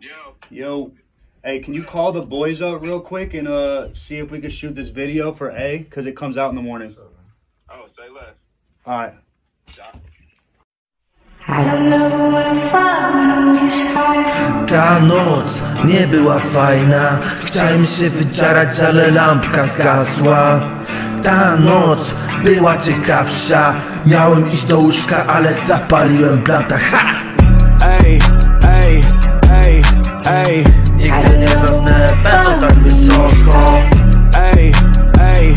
Yo. Yo. Hey, can you call the boys up real quick and uh see if we can shoot this video for A? Because it comes out in the morning. Oh, say less. All right. I don't ever wanna fall this hard. Ta noc nie była fajna Chciałem się wydzierać, ale lampka zgasła Ta noc była ciekawsza Miałem iść do łóżka, ale zapaliłem blanta Ha! Ej, ej, ej, ej, Nigdy nie zasnę, będą tak wysoko. Ej, ej,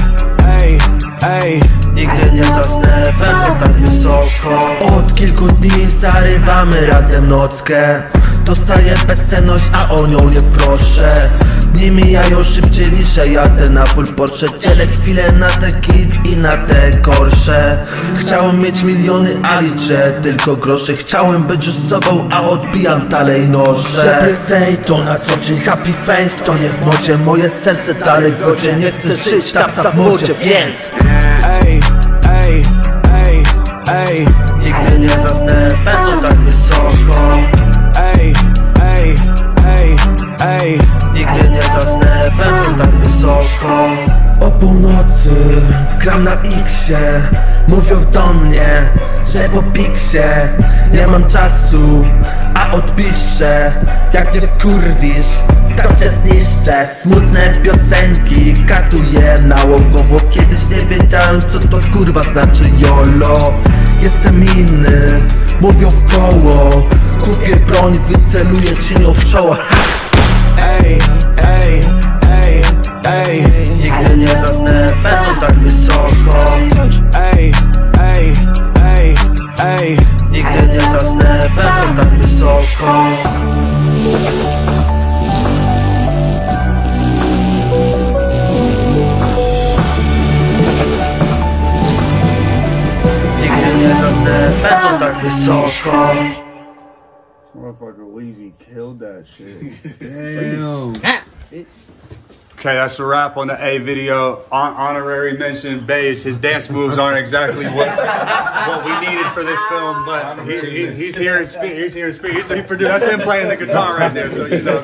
ej, ej. Nigdy nie zasnę, będą tak wysoko. Od kilku dni zarywamy razem nockę. Dostaję bezcenność, a o nią nie proszę Dni mijają szybciej niż ja jadę na full Porsche. Dzielę chwilę na te kit i na te gorsze Chciałem mieć miliony, a liczę tylko grosze. Chciałem być już sobą, a odbijam dalej noże. Stay to na co dzień. Happy face To nie w modzie, moje serce dalej w wodzie. Nie chcę żyć na psa w modzie, więc. Ej, ej, ej, ej, północy gram na X-ie. Mówią do mnie, że po piksie Nie mam czasu, a odpiszę. Jak nie wkurwisz, to cię zniszczę. Smutne piosenki katuję nałogowo Kiedyś nie wiedziałem co to kurwa znaczy YOLO. Jestem inny, mówią w koło. Kupię broń, wyceluję ci nią w czoło. Ha! Ej, ej, ej, ej, Nie zasnę, będą tak wysoko Motherfucker Weezy killed that shit. Damn. Okay, that's a wrap on the A video. Hon- honorary mention bass. His dance moves aren't exactly what what we needed for this film, but he, he, he's here to speak. He's here to speak. He's, he produced. That's him playing the guitar right there. So you know.